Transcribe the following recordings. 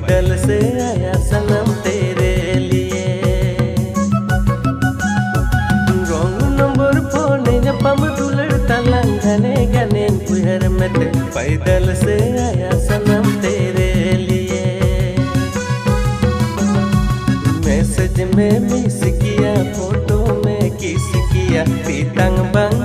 पैदल से आया सनम तेरे लिए। रंग नंबर फ़ोन जपम दुलड़ तलंग घने घने पुहर में पैदल से आया सनम तेरे लिए। मैसेज में मिस किया, फ़ोटो में किस किया, पीतंग बंग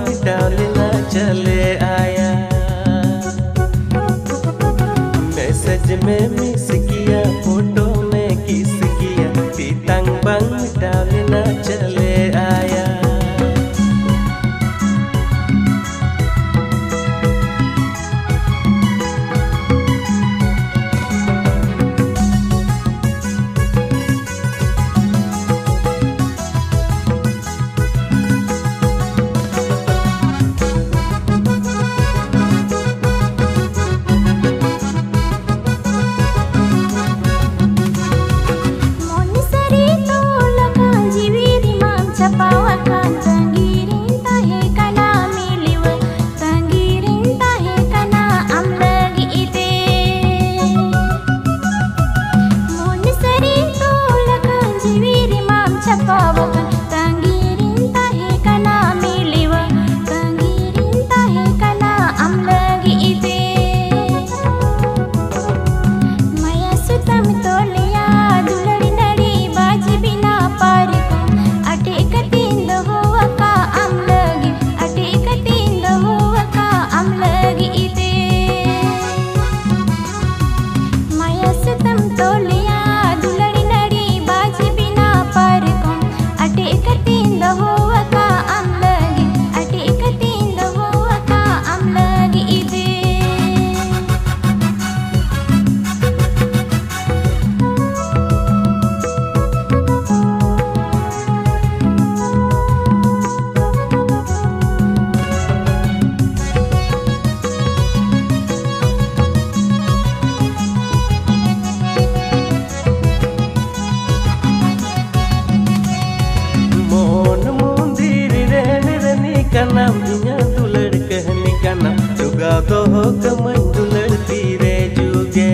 रनी कनम इnya दुलड़ कहनी कनम जुगा दो हो कमन दुलड़ तीरे जुगे।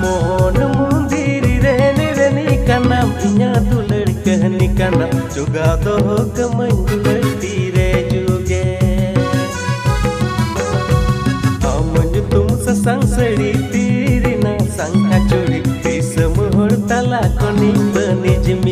मोन मुंदिर रेन रनी कनम इnya दुलड़ कहनी कनम जुगा दो हो कमन दुलड़ तीरे जुगे। अमन तुम ससंग सड़ी तीरी ना संगा चोरी। तीस मोहर तला कोनी बनिज मिया